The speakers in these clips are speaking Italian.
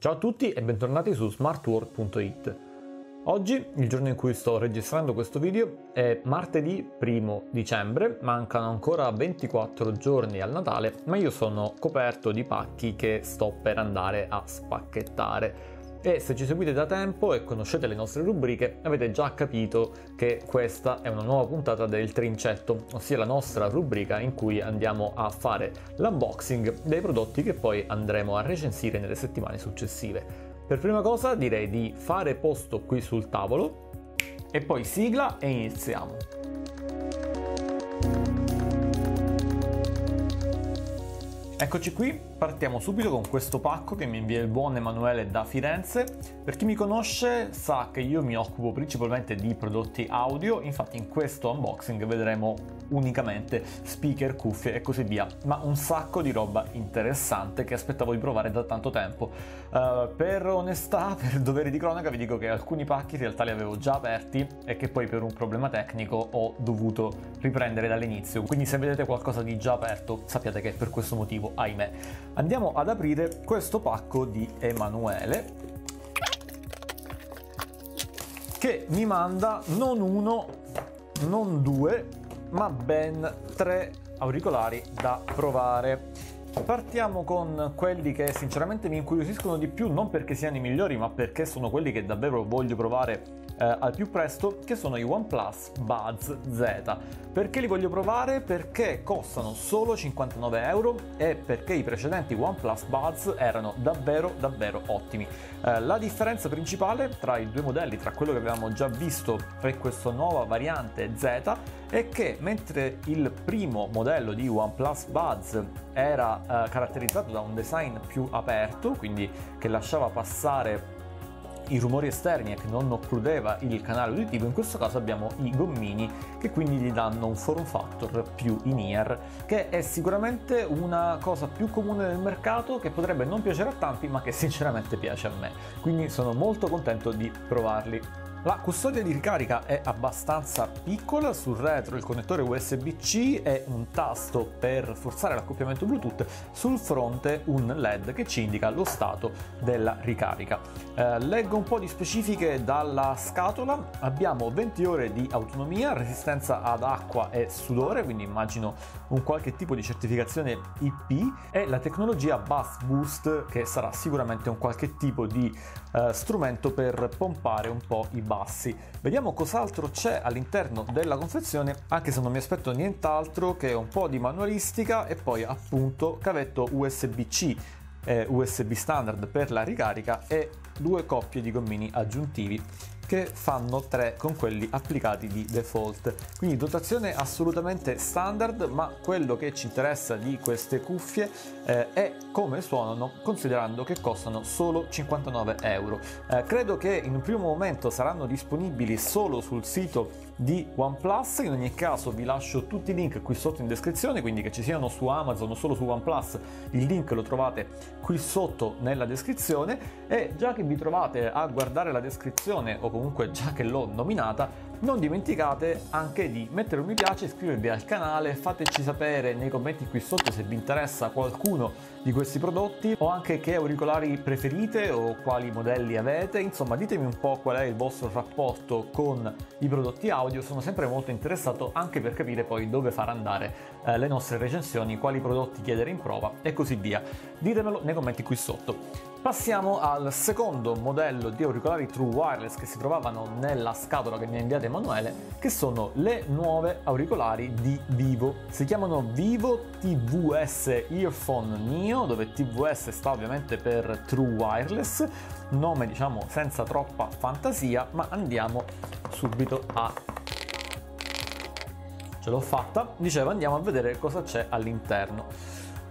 Ciao a tutti e bentornati su smartwork.it. Oggi, il giorno in cui sto registrando questo video, è martedì 1 dicembre, mancano ancora 24 giorni al Natale, ma io sono coperto di pacchi che sto per andare a spacchettare e se ci seguite da tempo e conoscete le nostre rubriche avete già capito che questa è una nuova puntata del Trincetto, ossia la nostra rubrica in cui andiamo a fare l'unboxing dei prodotti che poi andremo a recensire nelle settimane successive. Per prima cosa direi di fare posto qui sul tavolo e poi sigla e iniziamo. Eccoci qui, partiamo subito con questo pacco che mi invia il buon Emanuele da Firenze. Per chi mi conosce sa che io mi occupo principalmente di prodotti audio, infatti in questo unboxing vedremo unicamente speaker, cuffie e così via, ma un sacco di roba interessante che aspettavo di provare da tanto tempo. Uh, per onestà, per dovere di cronaca vi dico che alcuni pacchi in realtà li avevo già aperti e che poi per un problema tecnico ho dovuto riprendere dall'inizio, quindi se vedete qualcosa di già aperto sappiate che è per questo motivo ahimè. Andiamo ad aprire questo pacco di Emanuele che mi manda non uno, non due, ma ben tre auricolari da provare. Partiamo con quelli che sinceramente mi incuriosiscono di più, non perché siano i migliori, ma perché sono quelli che davvero voglio provare eh, al più presto, che sono i OnePlus Buds Z. Perché li voglio provare? Perché costano solo 59 euro e perché i precedenti OnePlus Buds erano davvero davvero ottimi. Eh, la differenza principale tra i due modelli, tra quello che avevamo già visto e questa nuova variante Z, è che mentre il primo modello di OnePlus Buds era eh, caratterizzato da un design più aperto, quindi che lasciava passare i rumori esterni e che non occludeva il canale uditivo, in questo caso abbiamo i gommini che quindi gli danno un form factor più in ear, che è sicuramente una cosa più comune nel mercato che potrebbe non piacere a tanti, ma che sinceramente piace a me. Quindi sono molto contento di provarli. La custodia di ricarica è abbastanza piccola, sul retro il connettore USB-C e un tasto per forzare l'accoppiamento Bluetooth, sul fronte un LED che ci indica lo stato della ricarica. Eh, leggo un po' di specifiche dalla scatola, abbiamo 20 ore di autonomia, resistenza ad acqua e sudore, quindi immagino un qualche tipo di certificazione IP e la tecnologia Bus Boost che sarà sicuramente un qualche tipo di eh, strumento per pompare un po' i bassi. Vediamo cos'altro c'è all'interno della confezione, anche se non mi aspetto nient'altro che un po' di manualistica e poi appunto cavetto USB-C eh, USB standard per la ricarica e due coppie di gommini aggiuntivi che fanno 3 con quelli applicati di default. Quindi dotazione assolutamente standard, ma quello che ci interessa di queste cuffie eh, è come suonano, considerando che costano solo 59 euro. Eh, credo che in un primo momento saranno disponibili solo sul sito di OnePlus. In ogni caso vi lascio tutti i link qui sotto in descrizione, quindi che ci siano su Amazon o solo su OnePlus, il link lo trovate qui sotto nella descrizione e già che vi trovate a guardare la descrizione o comunque già che l'ho nominata, non dimenticate anche di mettere un mi piace, iscrivervi al canale, fateci sapere nei commenti qui sotto se vi interessa qualcuno の di questi prodotti o anche che auricolari preferite o quali modelli avete, insomma ditemi un po' qual è il vostro rapporto con i prodotti audio, sono sempre molto interessato anche per capire poi dove far andare eh, le nostre recensioni, quali prodotti chiedere in prova e così via. Ditemelo nei commenti qui sotto. Passiamo al secondo modello di auricolari True Wireless che si trovavano nella scatola che mi ha inviato Emanuele, che sono le nuove auricolari di Vivo. Si chiamano Vivo TVS Earphone Neo, dove TVS sta ovviamente per True Wireless, nome diciamo senza troppa fantasia, ma andiamo subito a ce l'ho fatta. Dicevo, andiamo a vedere cosa c'è all'interno.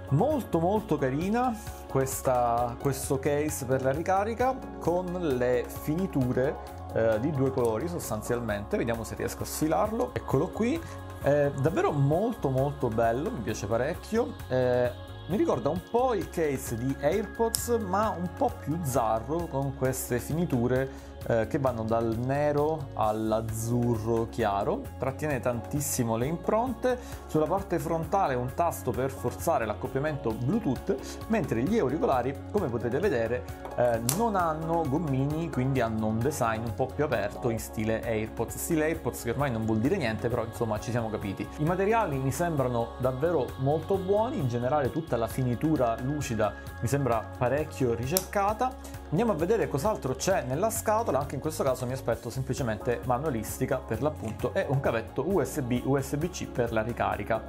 Molto molto carina, questa, questo case per la ricarica con le finiture eh, di due colori sostanzialmente. Vediamo se riesco a sfilarlo. Eccolo qui. È davvero molto molto bello mi piace parecchio. Eh, mi ricorda un po' il case di AirPods ma un po' più zarro con queste finiture eh, che vanno dal nero all'azzurro chiaro, trattiene tantissimo le impronte, sulla parte frontale un tasto per forzare l'accoppiamento Bluetooth, mentre gli auricolari, come potete vedere, eh, non hanno gommini, quindi hanno un design un po' più aperto in stile AirPods, stile AirPods che ormai non vuol dire niente, però insomma ci siamo capiti. I materiali mi sembrano davvero molto buoni, in generale tutta la finitura lucida mi sembra parecchio ricercata. Andiamo a vedere cos'altro c'è nella scatola, anche in questo caso mi aspetto semplicemente manualistica per l'appunto e un cavetto USB USB-C per la ricarica.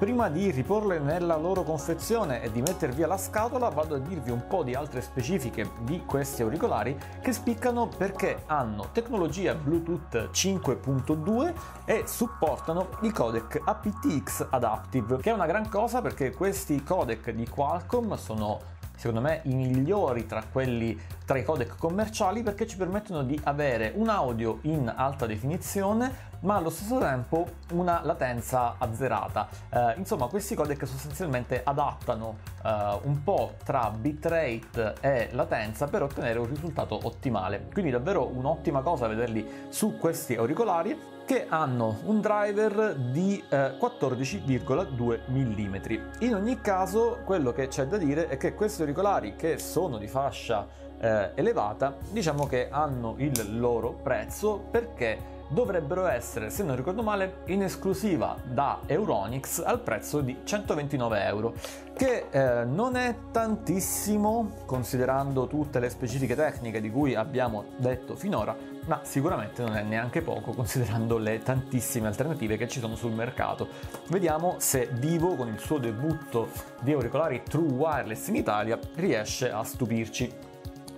Prima di riporle nella loro confezione e di metter via la scatola vado a dirvi un po' di altre specifiche di questi auricolari che spiccano perché hanno tecnologia Bluetooth 5.2 e supportano i codec aptX Adaptive che è una gran cosa perché questi codec di Qualcomm sono secondo me i migliori tra quelli tra i codec commerciali perché ci permettono di avere un audio in alta definizione ma allo stesso tempo una latenza azzerata. Eh, insomma, questi codec sostanzialmente adattano eh, un po' tra bitrate e latenza per ottenere un risultato ottimale. Quindi davvero un'ottima cosa vederli su questi auricolari che hanno un driver di eh, 14,2 mm. In ogni caso, quello che c'è da dire è che questi auricolari che sono di fascia eh, elevata, diciamo che hanno il loro prezzo perché dovrebbero essere, se non ricordo male, in esclusiva da Euronics al prezzo di 129 euro, che eh, non è tantissimo considerando tutte le specifiche tecniche di cui abbiamo detto finora, ma sicuramente non è neanche poco considerando le tantissime alternative che ci sono sul mercato. Vediamo se Vivo con il suo debutto di auricolari True Wireless in Italia riesce a stupirci.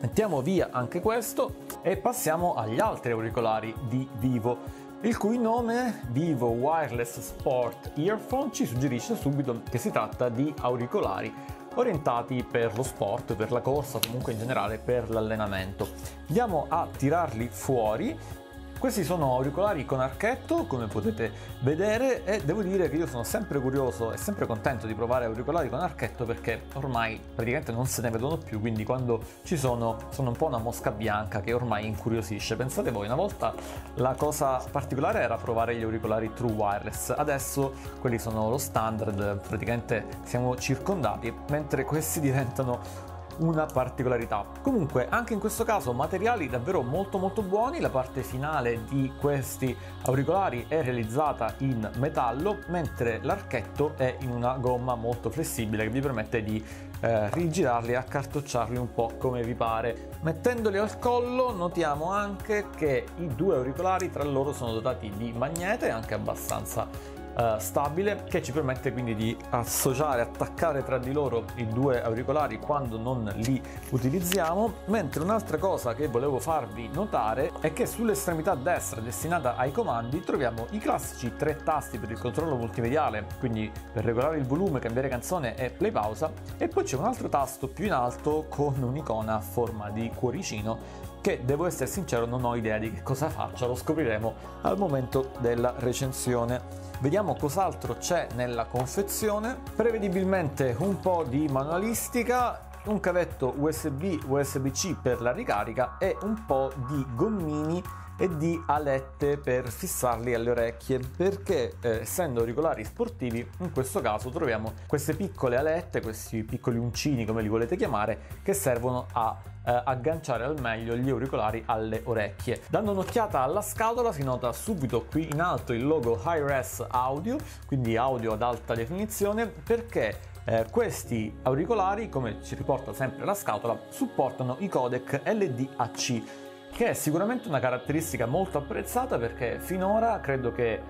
Mettiamo via anche questo e passiamo agli altri auricolari di Vivo, il cui nome Vivo Wireless Sport Earphone ci suggerisce subito che si tratta di auricolari orientati per lo sport, per la corsa, comunque in generale per l'allenamento. Andiamo a tirarli fuori questi sono auricolari con archetto, come potete vedere, e devo dire che io sono sempre curioso e sempre contento di provare auricolari con archetto perché ormai praticamente non se ne vedono più, quindi quando ci sono sono un po' una mosca bianca che ormai incuriosisce. Pensate voi, una volta la cosa particolare era provare gli auricolari True Wireless, adesso quelli sono lo standard, praticamente siamo circondati, mentre questi diventano una particolarità. Comunque anche in questo caso materiali davvero molto molto buoni, la parte finale di questi auricolari è realizzata in metallo mentre l'archetto è in una gomma molto flessibile che vi permette di eh, rigirarli e accartocciarli un po' come vi pare. Mettendoli al collo notiamo anche che i due auricolari tra loro sono dotati di magnete anche abbastanza uh, stabile che ci permette quindi di associare, attaccare tra di loro i due auricolari quando non li utilizziamo, mentre un'altra cosa che volevo farvi notare è che sull'estremità destra destinata ai comandi troviamo i classici tre tasti per il controllo multimediale, quindi per regolare il volume, cambiare canzone e play pausa, e poi c'è un altro tasto più in alto con un'icona a forma di cuoricino che devo essere sincero non ho idea di che cosa faccia, lo scopriremo al momento della recensione. Vediamo cos'altro c'è nella confezione, prevedibilmente un po' di manualistica, un cavetto USB USB-C per la ricarica e un po' di gommini e di alette per fissarli alle orecchie perché eh, essendo auricolari sportivi in questo caso troviamo queste piccole alette, questi piccoli uncini come li volete chiamare che servono a eh, agganciare al meglio gli auricolari alle orecchie. Dando un'occhiata alla scatola si nota subito qui in alto il logo Hi-Res Audio, quindi audio ad alta definizione perché eh, questi auricolari, come ci riporta sempre la scatola, supportano i codec LDAC che è sicuramente una caratteristica molto apprezzata perché finora credo che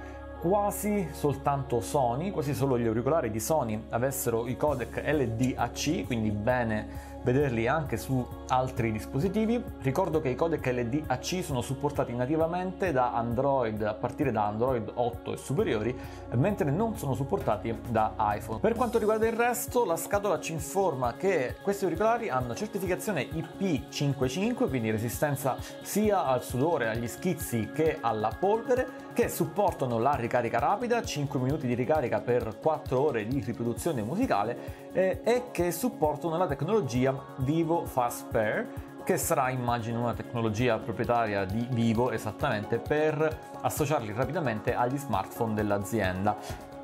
quasi soltanto Sony, quasi solo gli auricolari di Sony avessero i codec LDAC, quindi bene vederli anche su altri dispositivi. Ricordo che i codec LDAC sono supportati nativamente da Android a partire da Android 8 e superiori, mentre non sono supportati da iPhone. Per quanto riguarda il resto, la scatola ci informa che questi auricolari hanno certificazione IP55, quindi resistenza sia al sudore, agli schizzi che alla polvere, che supportano la ricarica rapida, 5 minuti di ricarica per 4 ore di riproduzione musicale eh, e che supportano la tecnologia Vivo Fast Pair che sarà immagino una tecnologia proprietaria di Vivo esattamente per associarli rapidamente agli smartphone dell'azienda.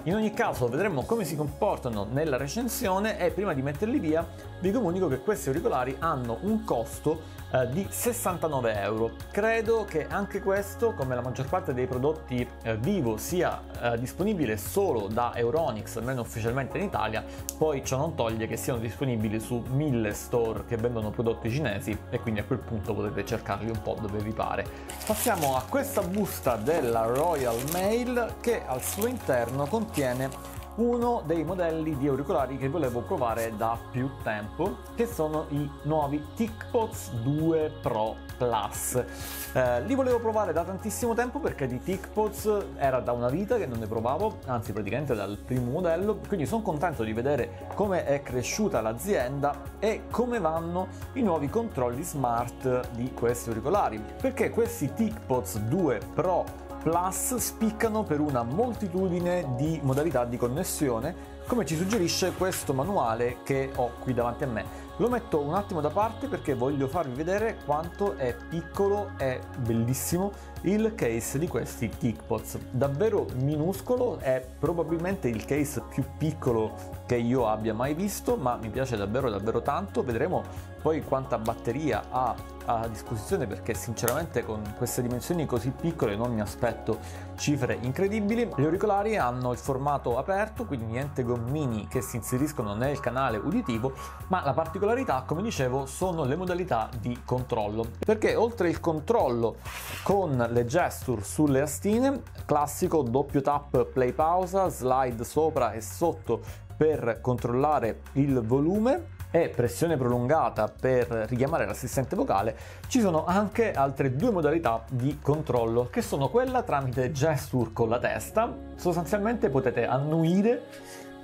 In ogni caso vedremo come si comportano nella recensione e prima di metterli via vi comunico che questi auricolari hanno un costo eh, di 69 euro. Credo che anche questo, come la maggior parte dei prodotti eh, Vivo, sia eh, disponibile solo da Euronix, almeno ufficialmente in Italia, poi ciò non toglie che siano disponibili su mille store che vendono prodotti cinesi e quindi a quel punto potete cercarli un po' dove vi pare. Passiamo a questa busta della Royal Mail che al suo interno contiene uno dei modelli di auricolari che volevo provare da più tempo, che sono i nuovi TicPods 2 Pro Plus. Eh, li volevo provare da tantissimo tempo perché di TicPods era da una vita che non ne provavo, anzi praticamente dal primo modello, quindi sono contento di vedere come è cresciuta l'azienda e come vanno i nuovi controlli smart di questi auricolari, perché questi TicPods 2 Pro Plus spiccano per una moltitudine di modalità di connessione, come ci suggerisce questo manuale che ho qui davanti a me. Lo metto un attimo da parte perché voglio farvi vedere quanto è piccolo e bellissimo il case di questi TicPods. Davvero minuscolo, è probabilmente il case più piccolo che io abbia mai visto, ma mi piace davvero davvero tanto. Vedremo poi quanta batteria ha a disposizione perché sinceramente con queste dimensioni così piccole non mi aspetto cifre incredibili. Gli auricolari hanno il formato aperto, quindi niente gommini che si inseriscono nel canale uditivo, ma la particolarità, come dicevo, sono le modalità di controllo. Perché oltre il controllo con le gesture sulle astine, classico doppio tap play pausa, slide sopra e sotto per controllare il volume, e pressione prolungata per richiamare l'assistente vocale, ci sono anche altre due modalità di controllo, che sono quella tramite gesture con la testa, sostanzialmente potete annuire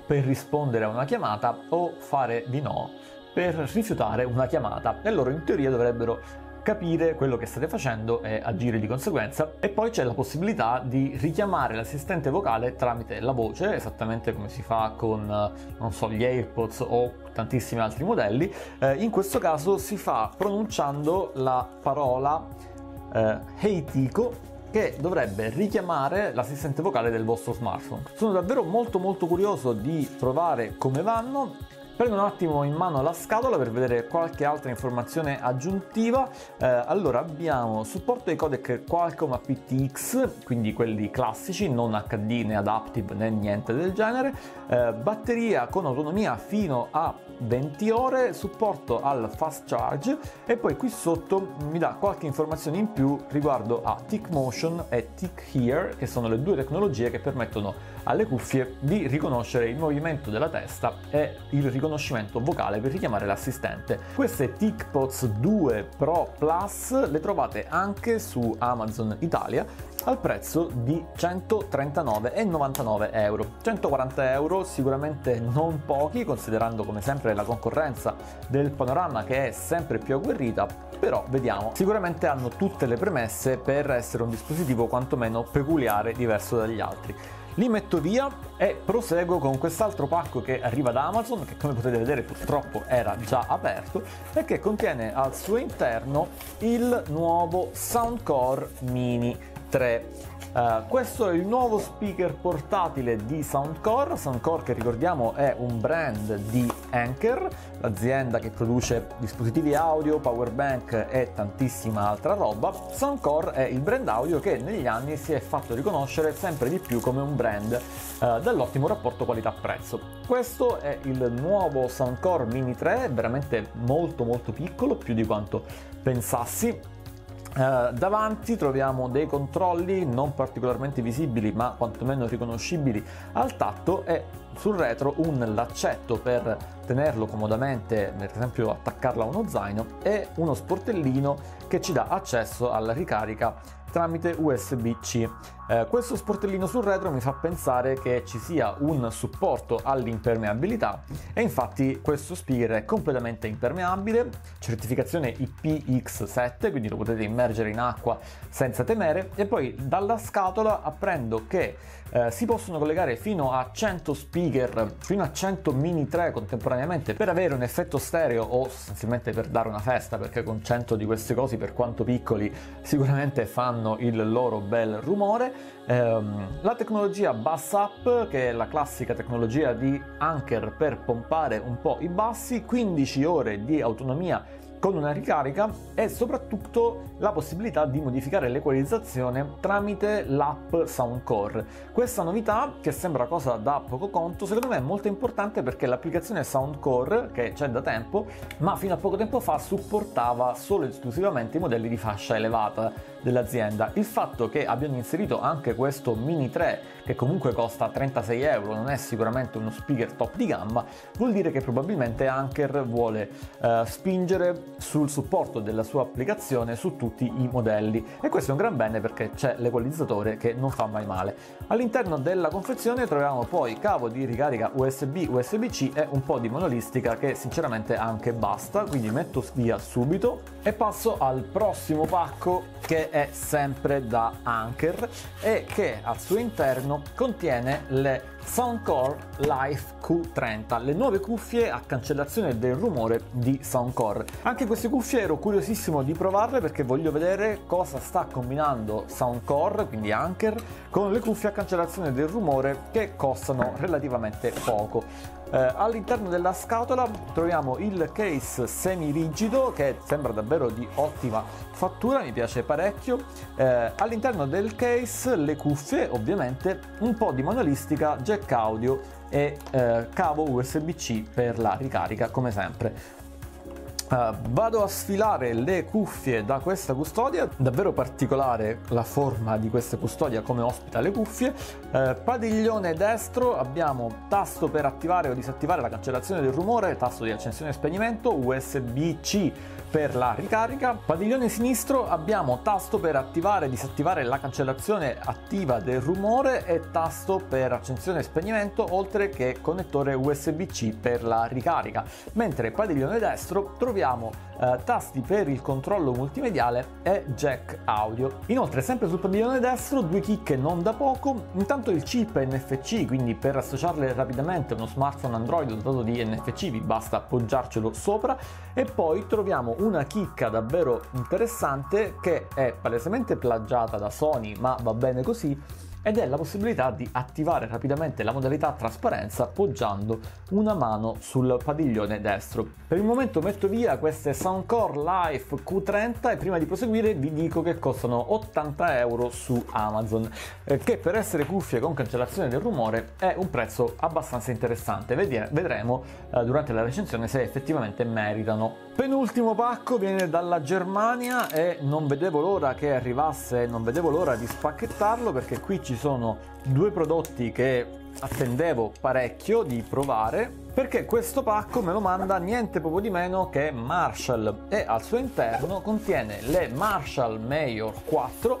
per rispondere a una chiamata o fare di no per rifiutare una chiamata. E loro in teoria dovrebbero capire quello che state facendo e agire di conseguenza. E poi c'è la possibilità di richiamare l'assistente vocale tramite la voce esattamente come si fa con non so gli AirPods o tantissimi altri modelli eh, in questo caso si fa pronunciando la parola eh, Heitiko che dovrebbe richiamare l'assistente vocale del vostro smartphone. Sono davvero molto molto curioso di provare come vanno Prendo un attimo in mano la scatola per vedere qualche altra informazione aggiuntiva. Eh, allora abbiamo supporto ai codec Qualcomm aptX, quindi quelli classici, non HD né adaptive né niente del genere. Eh, batteria con autonomia fino a 20 ore, supporto al fast charge e poi qui sotto mi dà qualche informazione in più riguardo a Tick Motion e Tick Here, che sono le due tecnologie che permettono alle cuffie di riconoscere il movimento della testa e il riconoscimento vocale per richiamare l'assistente. Queste TicPods 2 Pro Plus le trovate anche su Amazon Italia al prezzo di 139,99 euro. 140 euro sicuramente non pochi considerando come sempre la concorrenza del panorama che è sempre più agguerrita, però vediamo. Sicuramente hanno tutte le premesse per essere un dispositivo quantomeno peculiare diverso dagli altri li metto via e proseguo con quest'altro pacco che arriva da Amazon che come potete vedere purtroppo era già aperto e che contiene al suo interno il nuovo Soundcore Mini 3 Uh, questo è il nuovo speaker portatile di Soundcore, Soundcore che ricordiamo è un brand di Anker, l'azienda che produce dispositivi audio, power bank e tantissima altra roba. Soundcore è il brand audio che negli anni si è fatto riconoscere sempre di più come un brand uh, dall'ottimo rapporto qualità-prezzo. Questo è il nuovo Soundcore Mini 3, veramente molto molto piccolo, più di quanto pensassi Uh, davanti troviamo dei controlli non particolarmente visibili ma quantomeno riconoscibili al tatto e sul retro un laccetto per tenerlo comodamente, per esempio attaccarlo a uno zaino e uno sportellino che ci dà accesso alla ricarica tramite USB-C. Eh, questo sportellino sul retro mi fa pensare che ci sia un supporto all'impermeabilità e infatti questo speaker è completamente impermeabile, certificazione IPX7, quindi lo potete immergere in acqua senza temere e poi dalla scatola apprendo che eh, si possono collegare fino a 100 speaker, fino a 100 mini 3 contemporaneamente per avere un effetto stereo o sostanzialmente per dare una festa perché con 100 di queste cose per quanto piccoli sicuramente fanno il loro bel rumore ehm, la tecnologia Bass Up, che è la classica tecnologia di Anker per pompare un po' i bassi, 15 ore di autonomia con una ricarica e soprattutto la possibilità di modificare l'equalizzazione tramite l'app Soundcore. Questa novità, che sembra cosa da poco conto, secondo me è molto importante perché l'applicazione Soundcore, che c'è da tempo, ma fino a poco tempo fa supportava solo ed esclusivamente i modelli di fascia elevata dell'azienda. Il fatto che abbiano inserito anche questo Mini 3, che comunque costa 36 euro, non è sicuramente uno speaker top di gamma, vuol dire che probabilmente Anker vuole eh, spingere sul supporto della sua applicazione su tutti i modelli e questo è un gran bene perché c'è l'equalizzatore che non fa mai male. All'interno della confezione troviamo poi cavo di ricarica USB, USB-C e un po' di monolistica che sinceramente anche basta, quindi metto via subito e passo al prossimo pacco che è sempre da Anker e che al suo interno contiene le Soundcore Life Q30, le nuove cuffie a cancellazione del rumore di Soundcore. Anche queste cuffie ero curiosissimo di provarle perché voglio vedere cosa sta combinando Soundcore, quindi Anker, con le cuffie a cancellazione del rumore che costano relativamente poco. Eh, all'interno della scatola troviamo il case semi-rigido che sembra davvero di ottima fattura, mi piace parecchio. Eh, all'interno del case le cuffie, ovviamente, un po' di manualistica, jack audio e eh, cavo USB-C per la ricarica, come sempre. Uh, vado a sfilare le cuffie da questa custodia, davvero particolare la forma di questa custodia come ospita le cuffie. Uh, padiglione destro abbiamo tasto per attivare o disattivare la cancellazione del rumore, tasto di accensione e spegnimento, USB-C per la ricarica. Padiglione sinistro abbiamo tasto per attivare e disattivare la cancellazione attiva del rumore e tasto per accensione e spegnimento oltre che connettore USB-C per la ricarica. Mentre padiglione destro troviamo eh, tasti per il controllo multimediale e jack audio. Inoltre sempre sul padiglione destro due chicche non da poco, intanto il chip NFC, quindi per associarle rapidamente uno smartphone Android dotato di NFC vi basta appoggiarcelo sopra e poi troviamo una chicca davvero interessante che è palesemente plagiata da Sony ma va bene così ed è la possibilità di attivare rapidamente la modalità trasparenza poggiando una mano sul padiglione destro. Per il momento metto via queste Soundcore Life Q30 e prima di proseguire vi dico che costano 80 euro su Amazon, eh, che per essere cuffie con cancellazione del rumore è un prezzo abbastanza interessante. Vedremo eh, durante la recensione se effettivamente meritano. Penultimo pacco viene dalla Germania e non vedevo l'ora che arrivasse, non vedevo l'ora di spacchettarlo perché qui ci sono due prodotti che attendevo parecchio di provare perché questo pacco me lo manda niente poco di meno che Marshall e al suo interno contiene le Marshall Mayor 4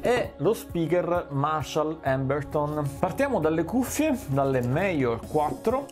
e lo speaker Marshall Amberton. Partiamo dalle cuffie, dalle Mayor 4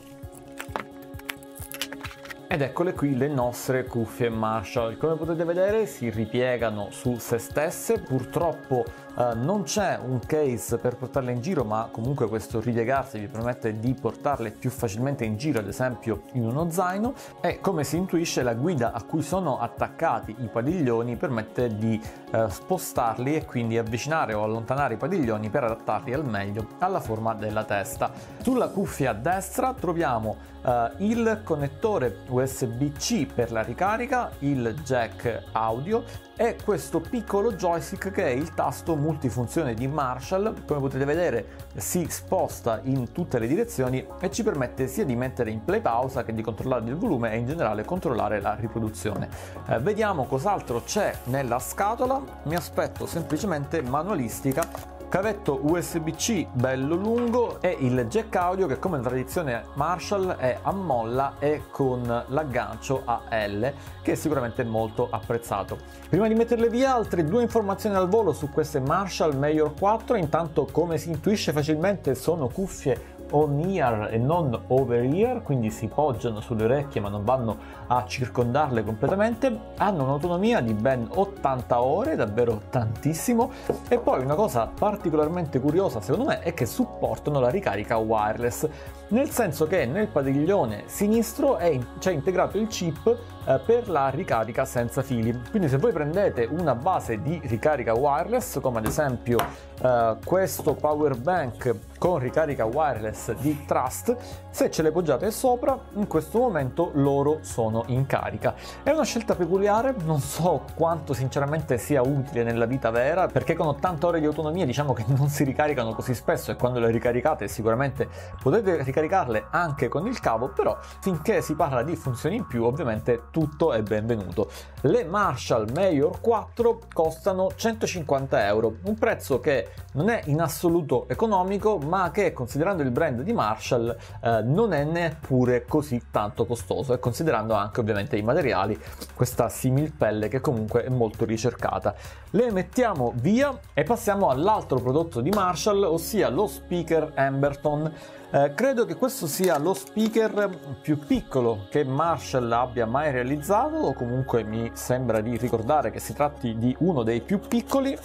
ed eccole qui le nostre cuffie Marshall. Come potete vedere si ripiegano su se stesse, purtroppo eh, non c'è un case per portarle in giro, ma comunque questo ripiegarsi vi permette di portarle più facilmente in giro, ad esempio in uno zaino. E come si intuisce la guida a cui sono attaccati i padiglioni permette di eh, spostarli e quindi avvicinare o allontanare i padiglioni per adattarli al meglio alla forma della testa. Sulla cuffia destra troviamo Uh, il connettore USB-C per la ricarica, il jack audio e questo piccolo joystick che è il tasto multifunzione di Marshall. Come potete vedere si sposta in tutte le direzioni e ci permette sia di mettere in play pausa che di controllare il volume e in generale controllare la riproduzione. Uh, vediamo cos'altro c'è nella scatola. Mi aspetto semplicemente manualistica cavetto USB-C bello lungo e il jack audio che come tradizione Marshall è a molla e con l'aggancio a L che è sicuramente molto apprezzato. Prima di metterle via altre due informazioni al volo su queste Marshall Major 4, intanto come si intuisce facilmente sono cuffie on-ear e non over-ear, quindi si poggiano sulle orecchie ma non vanno a circondarle completamente, hanno un'autonomia di ben 80 ore, davvero tantissimo, e poi una cosa particolarmente curiosa secondo me è che supportano la ricarica wireless, nel senso che nel padiglione sinistro c'è integrato il chip eh, per la ricarica senza fili. Quindi se voi prendete una base di ricarica wireless, come ad esempio eh, questo power bank con ricarica wireless di Trust, se ce le poggiate sopra, in questo momento loro sono in carica. È una scelta peculiare, non so quanto sinceramente sia utile nella vita vera, perché con 80 ore di autonomia diciamo che non si ricaricano così spesso e quando le ricaricate sicuramente potete ricaricarle anche con il cavo, però finché si parla di funzioni in più ovviamente tutto è benvenuto. Le Marshall Major 4 costano 150 euro, un prezzo che non è in assoluto economico, ma che considerando il brand di Marshall eh, non è neppure così tanto costoso e considerando anche ovviamente i materiali, questa simil pelle che comunque è molto ricercata. Le mettiamo via e passiamo all'altro prodotto di Marshall, ossia lo speaker Amberton. Eh, credo che questo sia lo speaker più piccolo che Marshall abbia mai realizzato, o comunque mi sembra di ricordare che si tratti di uno dei più piccoli.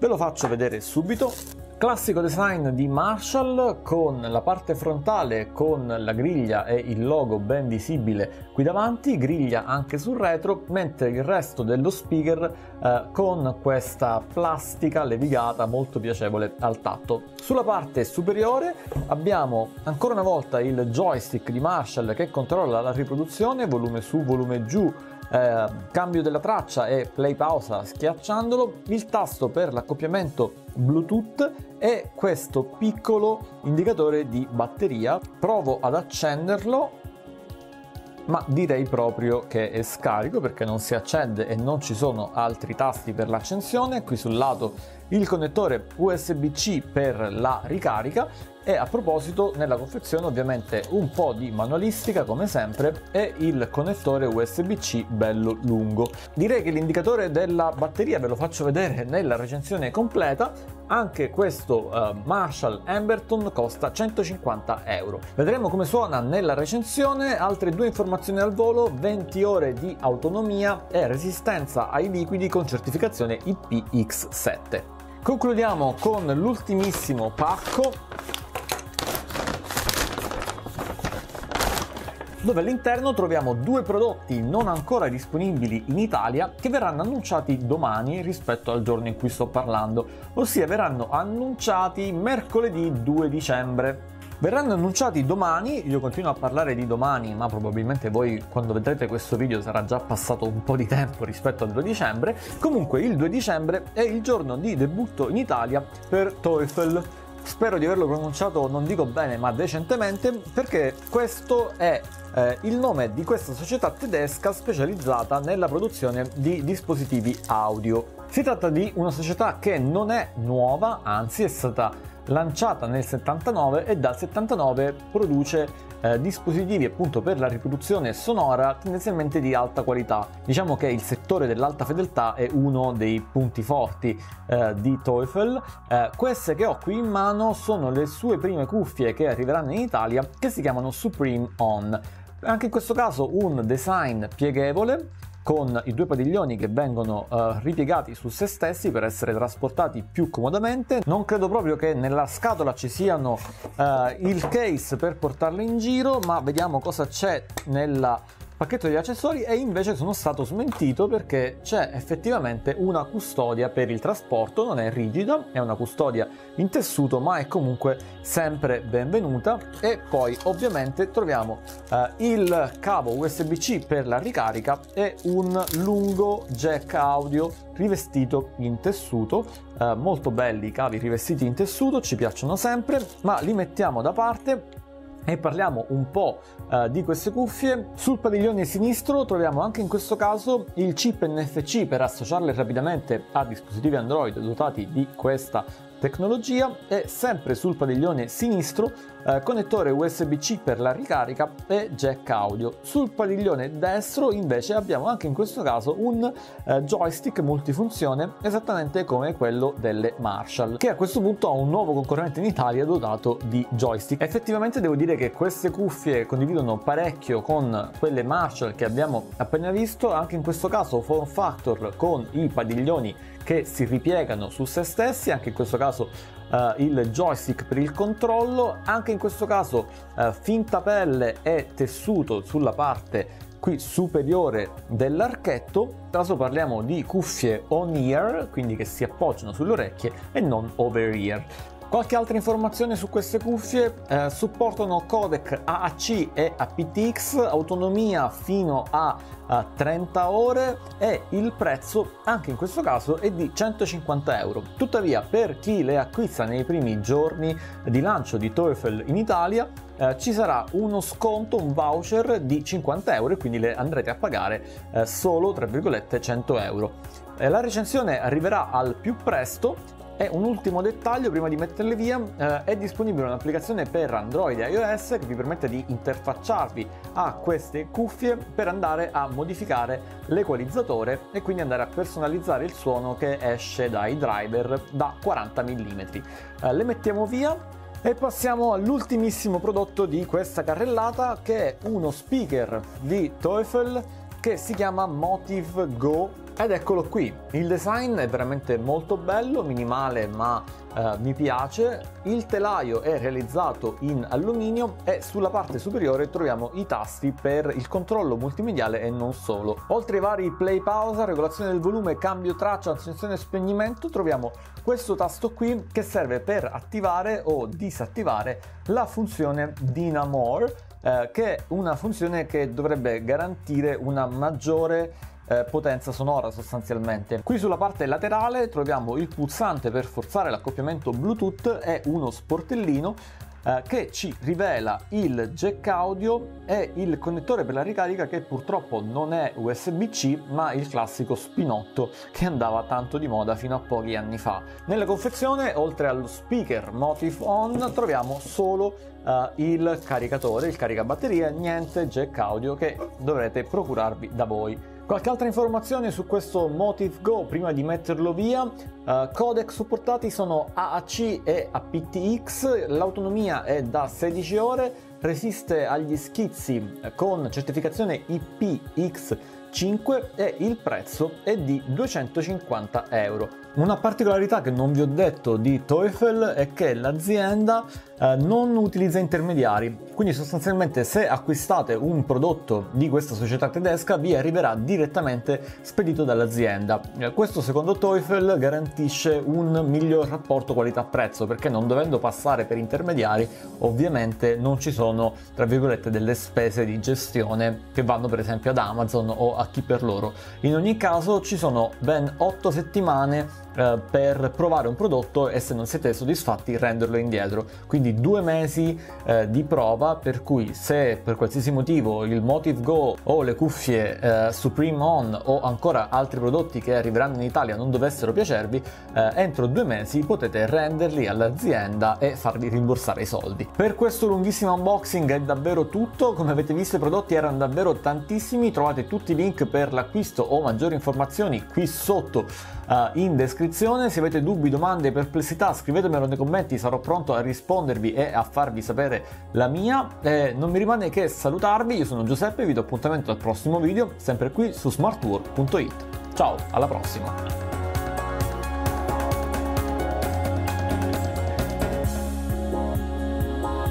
Ve lo faccio vedere subito. Classico design di Marshall con la parte frontale con la griglia e il logo ben visibile qui davanti, griglia anche sul retro, mentre il resto dello speaker eh, con questa plastica levigata molto piacevole al tatto. Sulla parte superiore abbiamo ancora una volta il joystick di Marshall che controlla la riproduzione, volume su, volume giù, eh, cambio della traccia e play pausa schiacciandolo, il tasto per l'accoppiamento Bluetooth e questo piccolo indicatore di batteria. Provo ad accenderlo ma direi proprio che è scarico perché non si accende e non ci sono altri tasti per l'accensione. Qui sul lato il connettore USB-C per la ricarica e a proposito nella confezione ovviamente un po' di manualistica come sempre e il connettore USB-C bello lungo. Direi che l'indicatore della batteria ve lo faccio vedere nella recensione completa, anche questo uh, Marshall Amberton costa 150 euro. Vedremo come suona nella recensione, altre due informazioni al volo, 20 ore di autonomia e resistenza ai liquidi con certificazione IPX7. Concludiamo con l'ultimissimo pacco dove all'interno troviamo due prodotti non ancora disponibili in Italia che verranno annunciati domani rispetto al giorno in cui sto parlando, ossia verranno annunciati mercoledì 2 dicembre. Verranno annunciati domani, io continuo a parlare di domani, ma probabilmente voi quando vedrete questo video sarà già passato un po' di tempo rispetto al 2 dicembre. Comunque il 2 dicembre è il giorno di debutto in Italia per TOEFL. Spero di averlo pronunciato, non dico bene, ma decentemente, perché questo è eh, il nome di questa società tedesca specializzata nella produzione di dispositivi audio. Si tratta di una società che non è nuova, anzi è stata lanciata nel 79 e dal 79 produce eh, dispositivi appunto per la riproduzione sonora tendenzialmente di alta qualità. Diciamo che il settore dell'alta fedeltà è uno dei punti forti eh, di Teufel. Eh, queste che ho qui in mano sono le sue prime cuffie che arriveranno in Italia che si chiamano Supreme On. Anche in questo caso un design pieghevole con i due padiglioni che vengono uh, ripiegati su se stessi per essere trasportati più comodamente. Non credo proprio che nella scatola ci siano uh, il case per portarlo in giro, ma vediamo cosa c'è nella pacchetto di accessori e invece sono stato smentito perché c'è effettivamente una custodia per il trasporto, non è rigida, è una custodia in tessuto ma è comunque sempre benvenuta. E poi ovviamente troviamo eh, il cavo USB-C per la ricarica e un lungo jack audio rivestito in tessuto, eh, molto belli i cavi rivestiti in tessuto, ci piacciono sempre, ma li mettiamo da parte e parliamo un po' eh, di queste cuffie. Sul padiglione sinistro troviamo anche in questo caso il chip NFC per associarle rapidamente a dispositivi Android dotati di questa tecnologia e sempre sul padiglione sinistro eh, connettore USB-C per la ricarica e jack audio. Sul padiglione destro invece abbiamo anche in questo caso un eh, joystick multifunzione esattamente come quello delle Marshall che a questo punto ha un nuovo concorrente in Italia dotato di joystick. Effettivamente devo dire che queste cuffie condividono parecchio con quelle Marshall che abbiamo appena visto, anche in questo caso form factor con i padiglioni che si ripiegano su se stessi, anche in questo caso uh, il joystick per il controllo, anche in questo caso uh, finta pelle e tessuto sulla parte qui superiore dell'archetto, caso parliamo di cuffie on ear, quindi che si appoggiano sulle orecchie e non over ear. Qualche altra informazione su queste cuffie? Eh, supportano codec AAC e aptX, autonomia fino a, a 30 ore e il prezzo anche in questo caso è di 150 euro. Tuttavia per chi le acquista nei primi giorni di lancio di TOEFL in Italia eh, ci sarà uno sconto, un voucher di 50 euro e quindi le andrete a pagare eh, solo tra virgolette 100 euro. Eh, la recensione arriverà al più presto e un ultimo dettaglio prima di metterle via, eh, è disponibile un'applicazione per Android e iOS che vi permette di interfacciarvi a queste cuffie per andare a modificare l'equalizzatore e quindi andare a personalizzare il suono che esce dai driver da 40 mm. Eh, le mettiamo via e passiamo all'ultimissimo prodotto di questa carrellata che è uno speaker di TOEFL che si chiama Motive Go ed eccolo qui, il design è veramente molto bello, minimale ma eh, mi piace, il telaio è realizzato in alluminio e sulla parte superiore troviamo i tasti per il controllo multimediale e non solo. Oltre ai vari play pausa, regolazione del volume, cambio traccia, accensione e spegnimento, troviamo questo tasto qui che serve per attivare o disattivare la funzione Dynamore eh, che è una funzione che dovrebbe garantire una maggiore eh, potenza sonora sostanzialmente. Qui sulla parte laterale troviamo il pulsante per forzare l'accoppiamento Bluetooth e uno sportellino eh, che ci rivela il jack audio e il connettore per la ricarica che purtroppo non è USB-C ma il classico spinotto che andava tanto di moda fino a pochi anni fa. Nella confezione oltre allo speaker Motive On troviamo solo uh, il caricatore, il caricabatterie, niente jack audio che dovrete procurarvi da voi. Qualche altra informazione su questo Motive Go prima di metterlo via? Uh, codec supportati sono AAC e aptX, l'autonomia è da 16 ore, resiste agli schizzi con certificazione IPX 5 e il prezzo è di 250 euro. Una particolarità che non vi ho detto di TOEFL è che l'azienda eh, non utilizza intermediari, quindi sostanzialmente se acquistate un prodotto di questa società tedesca vi arriverà direttamente spedito dall'azienda. Eh, questo secondo TOEFL garantisce un miglior rapporto qualità-prezzo perché non dovendo passare per intermediari ovviamente non ci sono tra virgolette delle spese di gestione che vanno per esempio ad Amazon o a chi per loro. In ogni caso ci sono ben 8 settimane eh, per provare un prodotto e se non siete soddisfatti renderlo indietro. Quindi due mesi eh, di prova per cui se per qualsiasi motivo il Motive Go o le cuffie eh, Supreme On o ancora altri prodotti che arriveranno in Italia non dovessero piacervi, eh, entro due mesi potete renderli all'azienda e farvi rimborsare i soldi. Per questo lunghissimo unboxing è davvero tutto, come avete visto i prodotti erano davvero tantissimi, trovate tutti i link per l'acquisto o maggiori informazioni qui sotto uh, in descrizione. Se avete dubbi, domande, perplessità, scrivetemelo nei commenti, sarò pronto a rispondervi e a farvi sapere la mia. Eh, non mi rimane che salutarvi, io sono Giuseppe, vi do appuntamento al prossimo video, sempre qui su smartwork.it. Ciao, alla prossima!